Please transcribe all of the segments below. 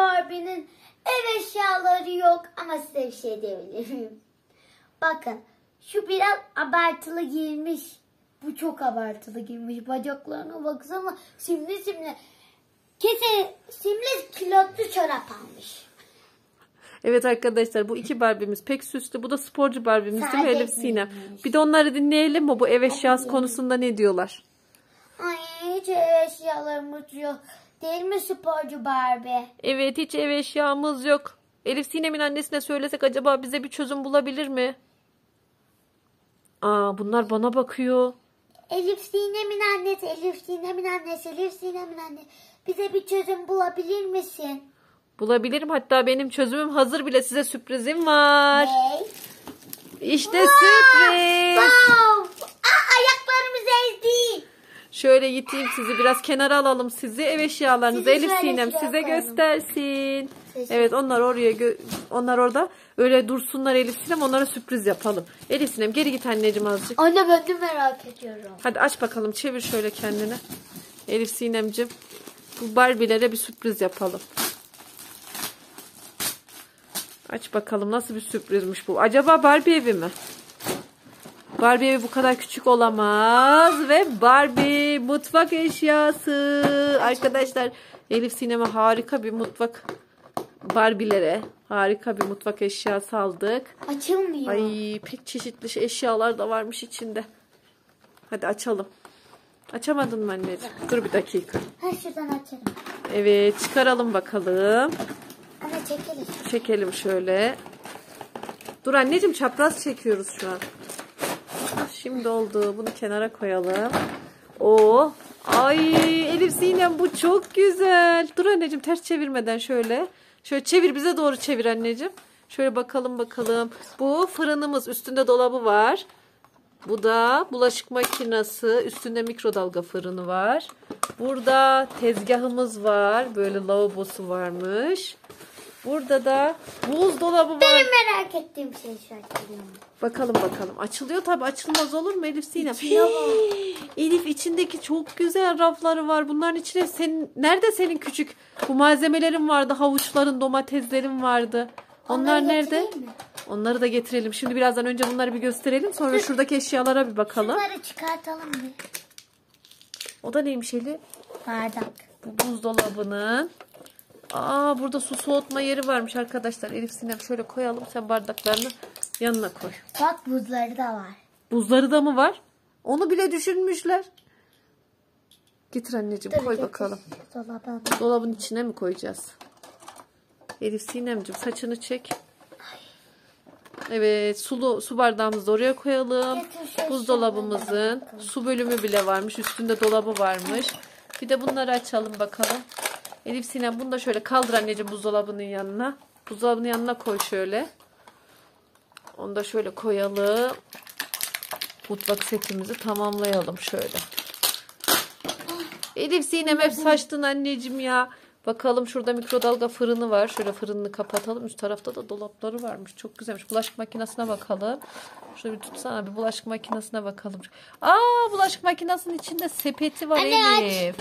Barbie'nin ev eşyaları yok ama size bir şey diyebilirim. Bakın şu biraz abartılı giymiş. Bu çok abartılı giymiş. Bacaklarına baksana simli simli. Kesin simli kilotlu çorap almış. Evet arkadaşlar bu iki Barbie'miz pek süslü. Bu da sporcu Barbie'miz değil mi Elif Sinem? Bir de onları dinleyelim mi? Bu ev eşyası konusunda ne diyorlar? Ay hiç ev eşyalarımız yok. Değil mi sporcu Barbie? Evet hiç ev eşyamız yok. Elif Sinem'in annesine söylesek acaba bize bir çözüm bulabilir mi? Aa bunlar bana bakıyor. Elif Sinem'in annesi, Elif Sinem'in annesi, Elif Sinem'in annesi. Bize bir çözüm bulabilir misin? Bulabilirim hatta benim çözümüm hazır bile size sürprizim var. Ne? İşte sürpriz. Wow! Şöyle yiteyim sizi biraz kenara alalım sizi ev eşyalarınızı Sizi Elif Sinem size koyalım. göstersin. Evet onlar oraya onlar orada öyle dursunlar Elif Sinem onlara sürpriz yapalım. Elif Sinem geri git anneciğim azıcık. Anne ben de merak ediyorum. Hadi aç bakalım çevir şöyle kendini. Elif Sinemcim bu Barbie'lere bir sürpriz yapalım. Aç bakalım nasıl bir sürprizmiş bu. Acaba Barbie evi mi? Barbie evi bu kadar küçük olamaz. Ve Barbie mutfak eşyası. Arkadaşlar Elif Sinem'e harika bir mutfak Barbie'lere harika bir mutfak eşyası aldık. Açılmıyor. Ay pek çeşitli eşyalar da varmış içinde. Hadi açalım. Açamadın mı anneciğim? Dur bir dakika. Ha şuradan açalım. Evet çıkaralım bakalım. Anne çekelim. Çekelim şöyle. Dur anneciğim çapraz çekiyoruz şu an. Şimdi oldu. Bunu kenara koyalım. O ay Elif Sinem bu çok güzel. Dur anneciğim ters çevirmeden şöyle. Şöyle çevir bize doğru çevir anneciğim. Şöyle bakalım bakalım. Bu fırınımız üstünde dolabı var. Bu da bulaşık makinesi. Üstünde mikrodalga fırını var. Burada tezgahımız var. Böyle lavabosu varmış. Burada da buzdolabı var. Benim merak ettiğim şey şu açılıyor. Bakalım bakalım. Açılıyor tabi açılmaz olur mu Elif Sinem? Elif içindeki çok güzel rafları var. Bunların içine senin nerede senin küçük bu malzemelerin vardı. Havuçların, domateslerin vardı. Onlar Onları nerede? mi? Onları da getirelim. Şimdi birazdan önce bunları bir gösterelim. Sonra şuradaki eşyalara bir bakalım. Bunları çıkartalım mı? O da neymiş Elif? Bardak. Bu buzdolabının. Aa burada su soğutma yeri varmış arkadaşlar. Elif Sinem şöyle koyalım. Sen bardaklarını yanına koy. Bak buzları da var. Buzları da mı var? Onu bile düşünmüşler. Getir anneciğim Dur, koy getir. bakalım. Dolaba. Dolabın içine mi koyacağız? Elif Sinemciğim saçını çek. Evet sulu su bardağımızı da oraya koyalım. Getir Buzdolabımızın su bölümü bile varmış. Üstünde dolabı varmış. Bir de bunları açalım bakalım. Elif Sinem bunu da şöyle kaldır anneciğim buzdolabının yanına. Buzdolabının yanına koy şöyle. Onu da şöyle koyalım. Mutfak setimizi tamamlayalım şöyle. Elif Sinem hep saçtın anneciğim ya. Bakalım şurada mikrodalga fırını var. Şöyle fırınını kapatalım. Üst tarafta da dolapları varmış. Çok güzelmiş. Bulaşık makinesine bakalım. Şöyle bir tutsana bir bulaşık makinesine bakalım. Aa bulaşık makinesinin içinde sepeti var Anne, aç. Elif.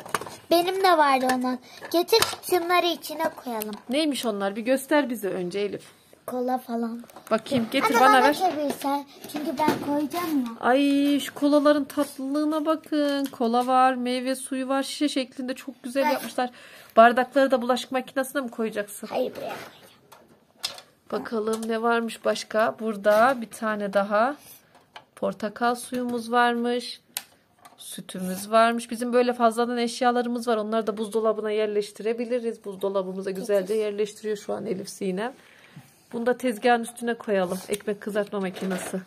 Benim de vardı onun. Getir şunları içine koyalım. Neymiş onlar? Bir göster bize önce Elif. Kola falan. Bakayım getir Anne bana ver. çevirsen. Çünkü ben koyacağım ya. Ay şu kolaların tatlılığına bakın. Kola var, meyve suyu var. Şişe şeklinde çok güzel Ay. yapmışlar. Bardakları da bulaşık makinesine mi koyacaksın? Hayır buraya koyacağım. Bakalım ne varmış başka? Burada bir tane daha portakal suyumuz varmış. Sütümüz varmış. Bizim böyle fazladan eşyalarımız var. Onları da buzdolabına yerleştirebiliriz. Buzdolabımıza güzelce yerleştiriyor şu an Elif Sinem. Bunu da tezgahın üstüne koyalım. Ekmek kızartma makinesi.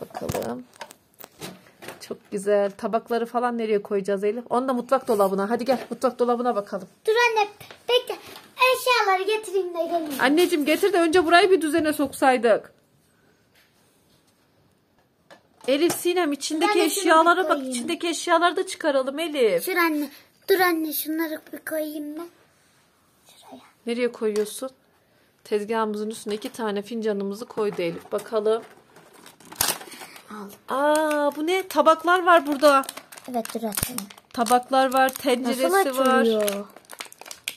Bakalım. Çok güzel. Tabakları falan nereye koyacağız Elif? Onu da mutfak dolabına. Hadi gel mutfak dolabına bakalım. Dur anne bekle. Eşyaları getireyim de geleyim. Anneciğim getir de önce burayı bir düzene soksaydık. Elif Sinem içindeki Ben eşyalara bak. içindeki eşyaları da çıkaralım Elif. Dur anne. Dur anne şunları bir koyayım ben. Şuraya. Nereye koyuyorsun? Tezgahımızın üstüne iki tane fincanımızı koydu Elif. Bakalım. Al. Aa bu ne? Tabaklar var burada. Evet dur açayım. Tabaklar var, Nasıl tenceresi var. açılıyor?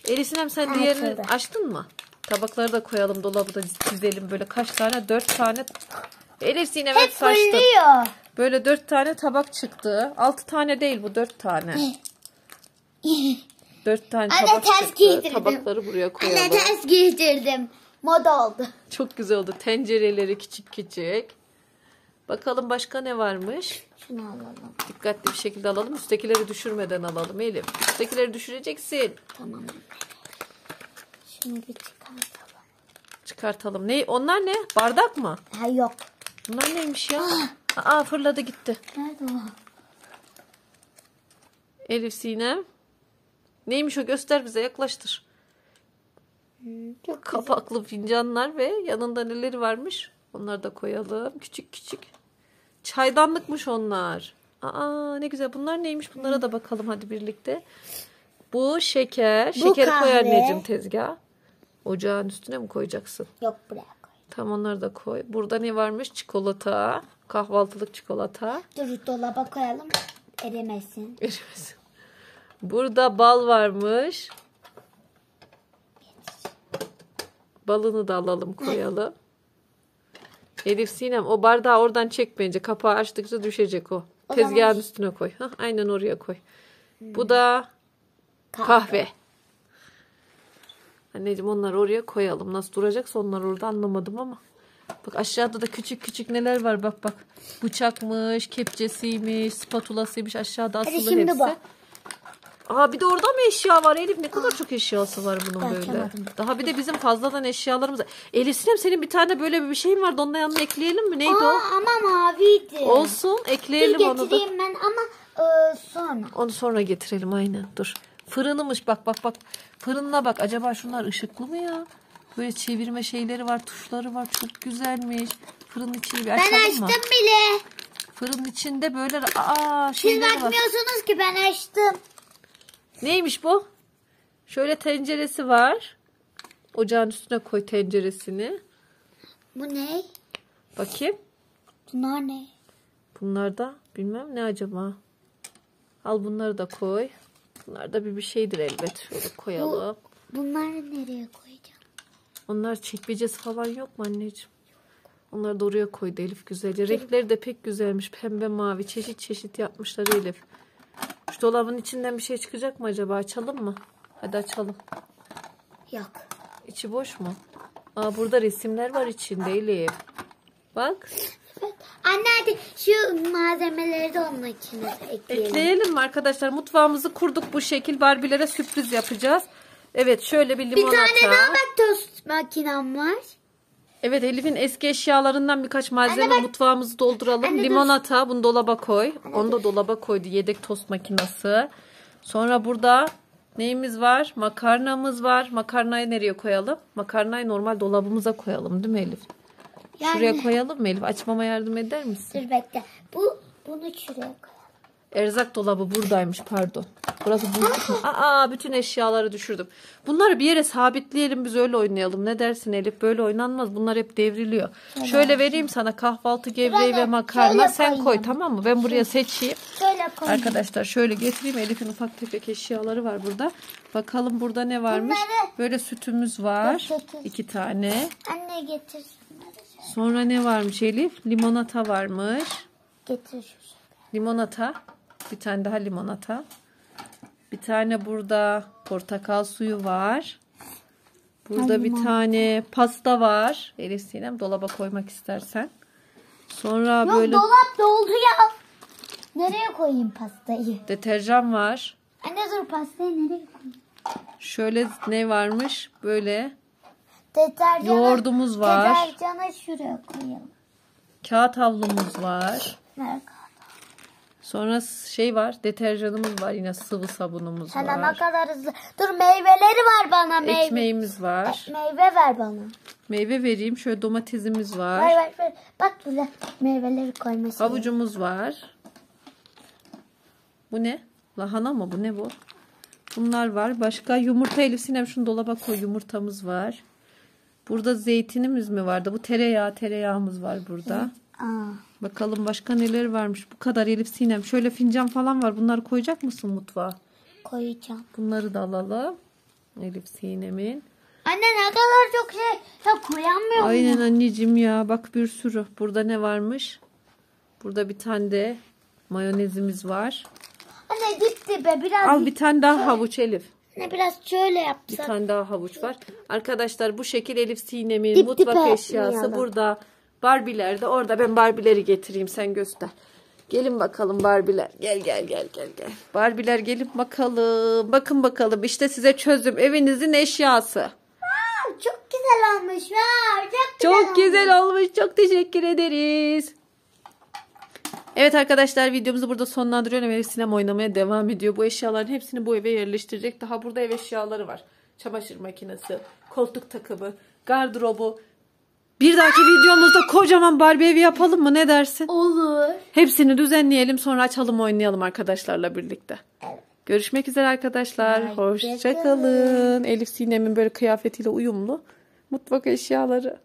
Elif Sinem sen Ha, diğerini şurada. açtın mı? Tabakları da koyalım dolabı da dizelim böyle kaç tane? Dört tane. Elif Sinem hep Hep saçtı. fırlıyor. Böyle dört tane tabak çıktı. Altı tane değil bu dört tane. Dört tane Anne, tabak ters çıktı. giydirdim. Tabakları buraya koyalım. Anne ters giydirdim. Moda oldu. Çok güzel oldu. Tencereleri küçük küçük. Bakalım başka ne varmış? Şunu alalım. Dikkatli bir şekilde alalım. Üsttekileri düşürmeden alalım Elif. Üsttekileri düşüreceksin. Tamam. Şunu bir çıkartalım. Çıkartalım. Ne? Onlar ne? Bardak mı? Ha yok. Bunlar neymiş ya? Aa fırladı gitti. Nerede o? Elif Sinem. Neymiş o? Göster bize yaklaştır. Çok Kapaklı fincanlar ve yanında neleri varmış? Onları da koyalım. Küçük küçük. Çaydanlıkmış onlar. Aa ne güzel. Bunlar neymiş? Bunlara da bakalım hadi birlikte. Bu şeker. Bu Şekeri koy kahve. anneciğim tezgah. Ocağın üstüne mi koyacaksın? Yok buraya koy. Tam onları da koy. Burada ne varmış? Çikolata. Kahvaltılık çikolata. Dur dolaba koyalım. Erimesin. Erimesin. Burada bal varmış. Balını da alalım koyalım. Elif Sinem o bardağı oradan çekmeyince kapağı açtıkça düşecek o. O Tezgahın zaman- üstüne koy. Hah, aynen oraya koy. Bu da kahve. Anneciğim onları oraya koyalım. Nasıl duracaksa onlar orada anlamadım ama. Bak aşağıda da küçük küçük neler var bak bak. Bıçakmış, kepçesiymiş, spatulasıymış aşağıda asılı Hadi şimdi hepsi. bak. Aa bir de orada mı eşya var Elif? Ne kadar çok eşyası var bunun Ben böyle. açamadım. Daha bir de bizim fazladan eşyalarımız. Elif Sinem senin bir tane böyle bir şeyin vardı. Onun da yanına ekleyelim mi? Neydi Aa, ama maviydi. o? Olsun. Dur Ekleyelim onu da. getireyim ben ama e, sonra. Onu sonra getirelim aynen. Dur. Fırınımış bak bak bak. Fırınına bak. Acaba şunlar ışıklı mı ya? Böyle çevirme şeyleri var, tuşları var. Çok güzelmiş. Fırının içini bir Ben açalım açtım mı? bile. Fırının içinde böyle aa Siz şeyleri var. bakmıyorsunuz ki ben açtım. Neymiş bu? Şöyle tenceresi var. Ocağın üstüne koy tenceresini. Bu ne? Bakayım. Bunlar ne? Bunlar da bilmem ne acaba. Al bunları da koy. Bunlar da bir bir şeydir elbet. Şöyle koyalım. Bunları nereye koyacağım? Onlar çekmecesi falan yok mu anneciğim? Onları da oraya koydu Elif güzelce. Renkleri de pek güzelmiş. Pembe mavi çeşit çeşit yapmışlar Elif. Şu dolabın içinden bir şey çıkacak mı acaba? Açalım mı? Hadi açalım. Yok. İçi boş mu? Aa burada resimler var içinde Elif. Bak. Anne hadi şu malzemeleri de onun içine ekleyelim. Ekleyelim mi arkadaşlar? Mutfağımızı kurduk bu şekil. Barbilere sürpriz yapacağız. Evet şöyle bir Bir limonata. tane daha bak tost makinem var. Evet Elif'in eski eşyalarından birkaç malzeme Anne bak- mutfağımızı dolduralım. Anne dur. Limonata bunu dolaba koy. Onu da dolaba koydu. Yedek tost makinesi. Sonra burada neyimiz var? Makarnamız var. Makarnayı nereye koyalım? Makarnayı normal dolabımıza koyalım değil mi Elif? Yani, Şuraya koyalım mı Elif? Açmama yardım eder misin? Dur bekle. Bu bunu şuraya koyalım. Erzak dolabı buradaymış pardon. Burası bulduk mu? Aa bütün eşyaları düşürdüm. Bunları bir yere sabitleyelim biz öyle oynayalım. Ne dersin Elif? Böyle oynanmaz. Bunlar hep devriliyor. Şöyle vereyim sana kahvaltı gevreği ve makarna. Sen koy tamam mı? Ben buraya seçeyim. Şöyle koyayım. Arkadaşlar şöyle getireyim. Elif'in ufak tefek eşyaları var burada. Bakalım burada ne varmış? Bunları- Böyle sütümüz var. Sekiz. iki tane. Anne getir. Sonra ne varmış Elif? Limonata varmış. Getir. Limonata. Bir tane daha limonata. Bir tane burada portakal suyu var. Burada bir tane pasta var. Elif Sinem dolaba koymak istersen. Sonra Yok böyle dolap doldu ya. Nereye koyayım pastayı? deterjan var. Anne dur pastayı nereye koyayım? Şöyle ne varmış? Böyle Deterjanı, Yoğurdumuz var. Deterjanı şuraya koyalım. kağıt havlumuz var. Koyalım? Sonra şey var. Deterjanımız var. Yine sıvı sabunumuz Sana ne var. kadar hızlı. Dur meyveleri var bana meyve. Ekmeğimiz var. Meyve ver bana. Meyve vereyim. Şöyle domatesimiz var. Ver ver ver. Bak güzel meyveleri koyması. Havucumuz var. Bu ne? Lahana mı bu? Ne bu? Bunlar var. Başka yumurta Elif Sinem şunu dolaba koy. Yumurtamız var. Burada zeytinimiz mi vardı? Bu tereyağı tereyağımız var burada. Aa, Bakalım başka neler varmış. Bu kadar Elif Sinem. Şöyle fincan falan var. Bunları koyacak mısın mutfağa? koyacağım. Bunları da alalım. Elif Sinem'in. Anne ne kadar çok şey ya koyamıyorum. Aynen anneciğim ya. Bak bir sürü. Burada ne varmış? Burada bir tane de mayonezimiz var. Anne dip dibe biraz Al bir tane daha havuç Elif. Anne biraz şöyle Bir yapsak. tane daha havuç var. Arkadaşlar bu şekil Elif Sinem'in mutfak eşyası burada. Barbie'ler de orada. Ben Barbie'leri getireyim sen göster. Gelin bakalım Barbie'ler. Gel gel gel gel gel. Barbie'ler gelin bakalım. Bakın bakalım işte size çözüm. Evinizin eşyası. Çok güzel olmuş. Wow, çok güzel Çok olmuş. güzel olmuş. Çok teşekkür ederiz. Evet arkadaşlar videomuzu burada sonlandırıyorum. Elif Sinem oynamaya devam ediyor. Bu eşyaların hepsini bu eve yerleştirecek. Daha burada ev eşyaları var. Çamaşır makinesi, koltuk takımı, gardırobu. Bir dahaki videomuzda kocaman Barbie evi yapalım mı? Ne dersin? Olur. Hepsini düzenleyelim sonra açalım oynayalım arkadaşlarla birlikte. Görüşmek üzere arkadaşlar. Hoşça Hoşça kalın. Elif Sinem'in böyle kıyafetiyle uyumlu mutfak eşyaları.